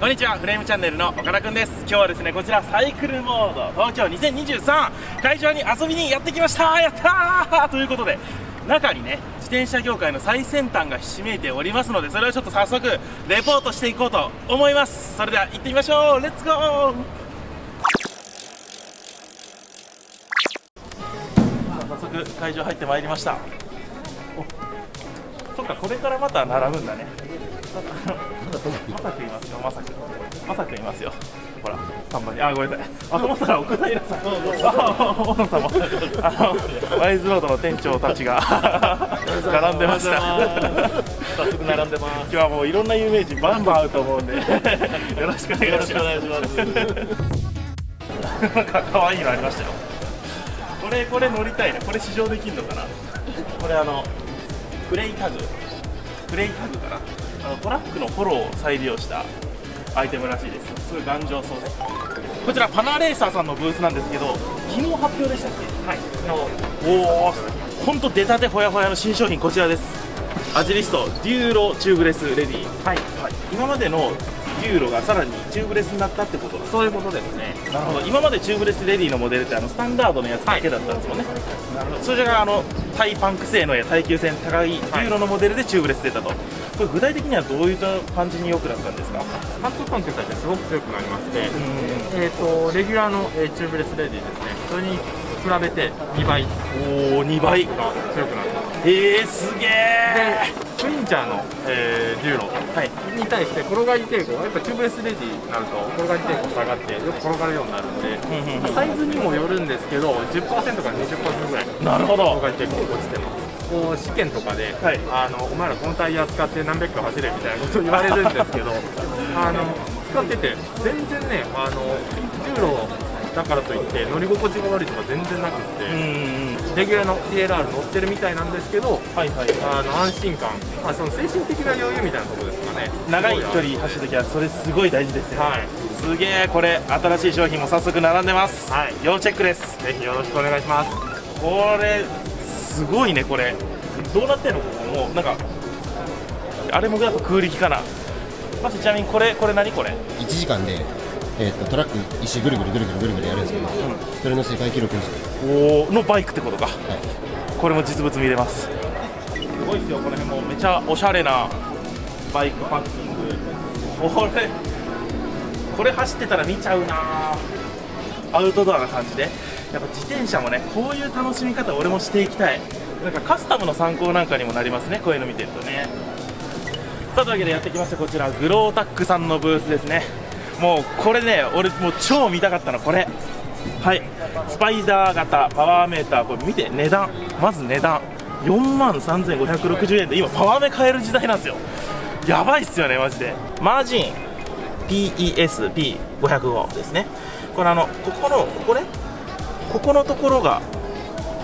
こんにちはフレームチャンネルの岡田くんです。今日はですねこちらサイクルモード東京2023会場に遊びにやってきました。やったー！ということで中にね自転車業界の最先端がひしめいておりますのでそれをちょっと早速レポートしていこうと思います。それでは行ってみましょう。レッツゴー早速会場入ってまいりました。おそっかこれからまた並ぶんだね。まさくいますよまさく。まさくいますよ。ほら看板に。あごめんなさい。あと思ったら奥平さん。あ大野様あのワイズロードの店長たちが並んでました。早速並んでます。今日はもういろんな有名人バンバン会うと思うんで。よろしくお願いします。よろしくお願いします。なんか可愛いのありましたよ。これこれ乗りたいね。これ試乗できるのかな。これあのフライターグ。フライターグかなあのトラックのフォローを再利用したアイテムらしいです。すごい頑丈そうでこちらパナレーサーさんのブースなんですけど昨日発表でしたっけ？はい。おお本当出たてほやほやの新商品こちらです。アジリストデューロチューブレスレディはい、はい、今までのデューロがさらにチューブレスになったってことですそういうことですね。なるほど。今までチューブレスレディのモデルってあのスタンダードのやつだけだったんですもんね、なるほどそれがあの耐パンク性能や耐久性の高いデューロのモデルでチューブレス出たと、これ具体的にはどういった感じに良くなったんですか？耐パンクというかすごく強くなりまして、えー、とレギュラーの、えーチューブレスレディですね。それに比べて2倍。おお2倍。が強くなってますえー、すげでえクリンチャーの、えーデューロ。はいに対して転がり抵抗やっぱチューブレスレディになると転がり抵抗下がってよく転がるようになるんで、うんうんうん。サイズにもよるんですけど10%から20%ぐらいなるほど。転がり抵抗落ちてます。こう試験とかで、はい。あのお前らこのタイヤ使って何百キロ走れみたいなこと言われるんですけどあの使ってて全然ねあのデューロだからといって乗り心地が悪いとか全然なくって、うんうんレギュラーの TLR 乗ってるみたいなんですけどはいはいあの安心感、まあ、その精神的な余裕みたいなところですかね。長い距離走るときはそれすごい大事ですよ、はい。すげえこれ新しい商品も早速並んでます、はい。要チェックです。ぜひよろしくお願いします。これすごいねこれ。どうなってんの？ここもうなんかあれもやっぱ空力かな。まずちなみにこれこれ何これ？1時間で、えー、とトラック一周ぐるぐるぐるぐるぐるぐるやるんですけど、それの世界記録ですおーのバイクってことか。はい。これも実物見れます。すごいですよこの辺もめちゃおしゃれなバイクパッキング。これこれ走ってたら見ちゃうな。アウトドアな感じで。やっぱ自転車もねこういう楽しみ方俺もしていきたい。なんかカスタムの参考なんかにもなりますねこういうの見てるとね。さあというわけでやってきましたこちらグロータックさんのブースですねもうこれね俺もう超見たかったのこれ。はい。スパイダー型パワーメーター。これ見て値段。まず値段。4万3560円で今パワーメ買える時代なんですよ。やばいっすよねマジで。マージン。PESP505 ですね。これあのここのここね。ここのところが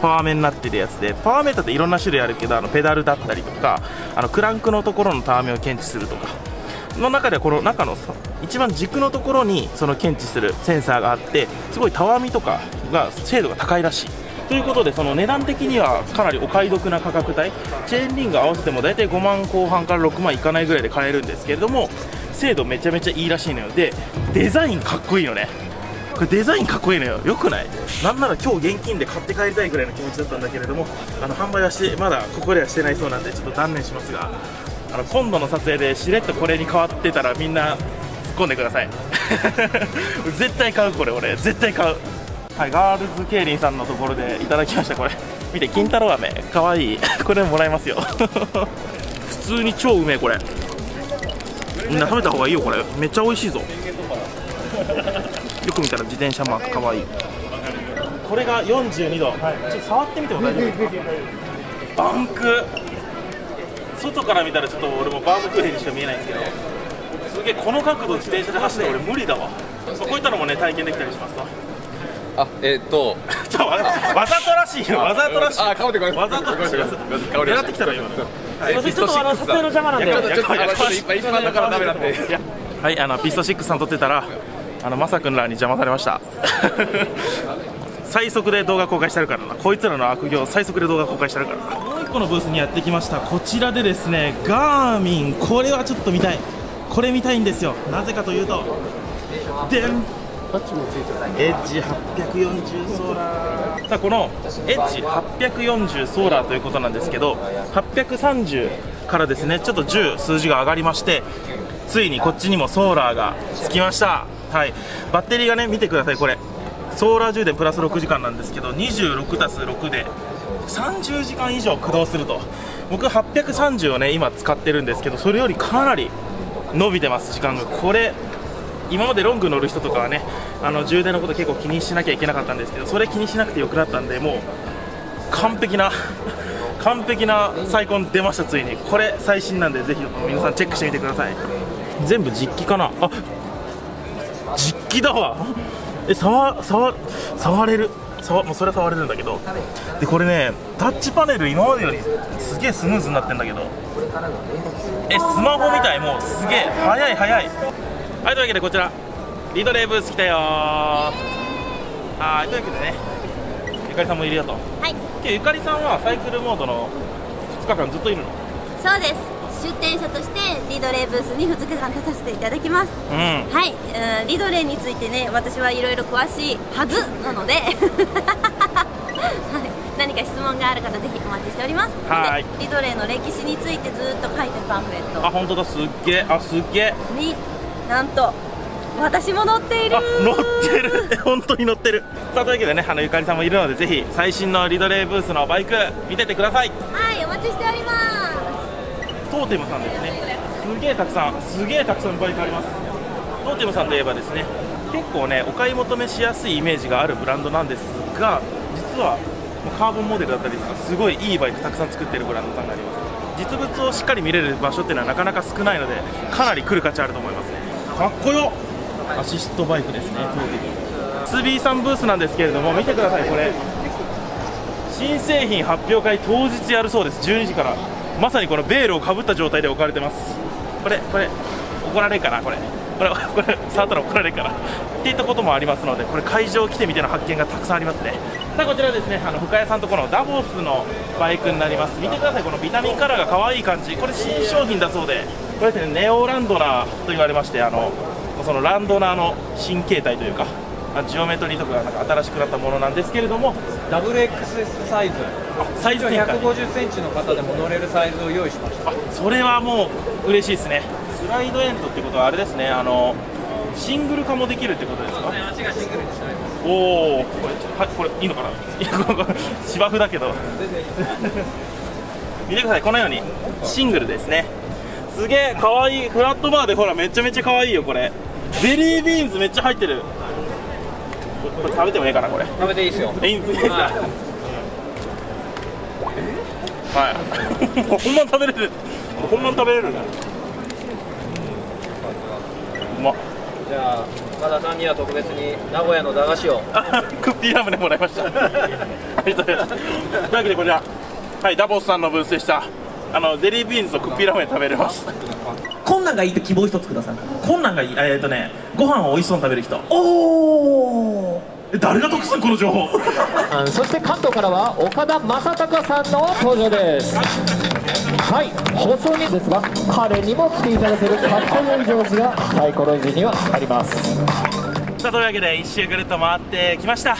パワーメになってるやつで。パワーメーターっていろんな種類あるけどあのペダルだったりとかあのクランクのところのたわみを検知するとか。の中でこの中の一番軸のところにその検知するセンサーがあってすごいたわみとかが精度が高いらしい。ということでその値段的にはかなりお買い得な価格帯。チェーンリング合わせても大体5万後半から6万いかないぐらいで買えるんですけれども精度めちゃめちゃいいらしいのよ。でデザインかっこいいよね。これデザインかっこいいのよ。よくない？なんなら今日現金で買って帰りたいぐらいの気持ちだったんだけれどもあの販売はしてまだここではしてないそうなんでちょっと断念しますが。あの今度の撮影でしれっとこれに変わってたらみんな突っ込んでください。絶対買うこれ俺。絶対買う。はいガールズ競輪さんのところでいただきました。これ見て金太郎飴。かわい。いこれもらいますよ。普通に超うめえこれ。みんな食べた方がいいよこれ。めっちゃ美味しいぞ。よく見たら自転車マークかわい。いこれが42度、ちょっと触ってみても大丈夫ですか？バンク。外から見たらちょっと俺もバームクーヘンにしか見えないんですけどすげえこの角度自転車で走って俺無理だわ。そうこういったのもね体験できたりしますとあ、えーっと、ちょわわざとらしいよ。わざとらしい。あ、かぶってこい。わざとらしい。かぶってこい。狙ってきたら今の。はいすいちょっとあの撮影の邪魔なんで。ちょっとちょっといやあのちょっと一般だからダメなんで。はいあのピスト6さん撮ってたらあのまさくんらに邪魔されました。最速で動画公開してあるからな。こいつらの悪行最速で動画公開してあるからなのブースにやってきました。こちらでですねガーミンこれはちょっと見たい。これ見たいんですよ。なぜかというとでんエッジ840ソーラー。さあこのエッジ840ソーラーということなんですけど830からですねちょっと10数字が上がりましてついにこっちにもソーラーがつきました。はい。バッテリーがね見てくださいこれ。ソーラー充電プラス6時間なんですけど26たす6で30時間以上駆動すると。僕830をね今使ってるんですけどそれよりかなり伸びてます時間が。これ今までロング乗る人とかはねあの充電のこと結構気にしなきゃいけなかったんですけどそれ気にしなくてよくなったんでもう完璧な 完璧なサイコン出ましたついに。これ最新なんでぜひ皆さんチェックしてみてください。全部実機かな？あ実機だわ。え触触触れる。もうそれは触れるんだけど。でこれねタッチパネル今までよりすげえスムーズになってんだけど。えスマホみたいもうすげえ。速い速い。はいというわけでこちら。リドレーブース来たよー。はいというわけでね。ゆかりさんもいるよと。はい。今日ゆかりさんはサイクルモードの2日間ずっといるの？そうです出店者としてリドレーブースに2日間立たせていただきます。うん。はい、うんリドレーについてね私はいろいろ詳しいはずなので、はい、何か質問がある方ぜひお待ちしております。はい。でリドレーの歴史についてずっと書いてるパンフレット。あ本当だ。すっげえ。あすっげえ。になんと私も載っている。あ乗ってる。本当に乗ってる。さあというわけでねあのゆかりさんもいるのでぜひ最新のリドレーブースのバイク見ててください。はいお待ちしておりますトーテムさんですね。すげえたくさんすげえたくさんバイクあります。トーテムさんといえばですね結構ねお買い求めしやすいイメージがあるブランドなんですが実はカーボンモデルだったりとかすごいいいバイクたくさん作ってるブランドさんがあります。実物をしっかり見れる場所っていうのはなかなか少ないのでかなり来る価値あると思います。かっこよアシストバイクですねトーテム。2B さんブースなんですけれども見てくださいこれ。新製品発表会当日やるそうです。12時からまさにこのベールをかぶった状態で置かれてます。これこれ怒られるかな？これ。これこれ触ったら怒られるかな？っていったこともありますのでこれ会場来てみての発見がたくさんありますね。さあこちらですね。あの深谷さんとこのダボスのバイクになります。見てくださいこのビタミンカラーが可愛い感じ。これ新商品だそうで。これですねネオランドナーと言われましてあのそのランドナーの新形態というかあジオメトリーとかがなんか新しくなったものなんですけれどもダブル XS サイズ。サイズ展開。150センチの方でも乗れるサイズを用意しました。あそれはもう嬉しいですね。スライドエンドってことはあれですねあのシングル化もできるってことですか？シングルにしないおおこれはいこれいいのかな？芝生だけど。見てくださいこのようにシングルですね。すげえかわいいフラットバーでほらめちゃめちゃかわいいよこれ。ゼリービーンズめっちゃ入ってるこれ食べてもいいかなこれ。食べていいですよ。えいいんですか？ははい。ほんまに食べれる。ほんまに食べれるうま。っじゃあ岡田さんには特別に名古屋の駄菓子を。あ クッピーラムネもらいました。はい、というわけでこちら、はい、ダボスさんのブースでした。あのゼリービーンズとクッピーラムネ食べれます。困難がいいって希望一つください。困難がいい、えっ、とね、ご飯を美味しそうに食べる人。おおえ誰が得すんこの情報。そして関東からは岡田正隆さんの登場ですはい放送にですが彼にも来ていただけるかっこよい上司がサイコロジーにはありますさあというわけで一周ぐるっと回ってきました。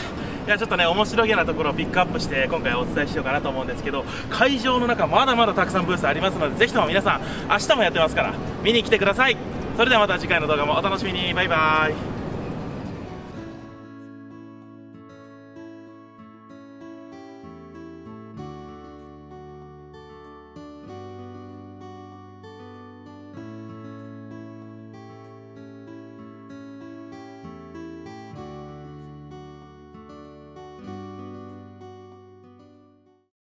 いやちょっとね面白げなところをピックアップして今回はお伝えしようかなと思うんですけど会場の中まだまだたくさんブースありますのでぜひとも皆さん明日もやってますから見に来てくださいそれではまた次回の動画もお楽しみに。バイバイ。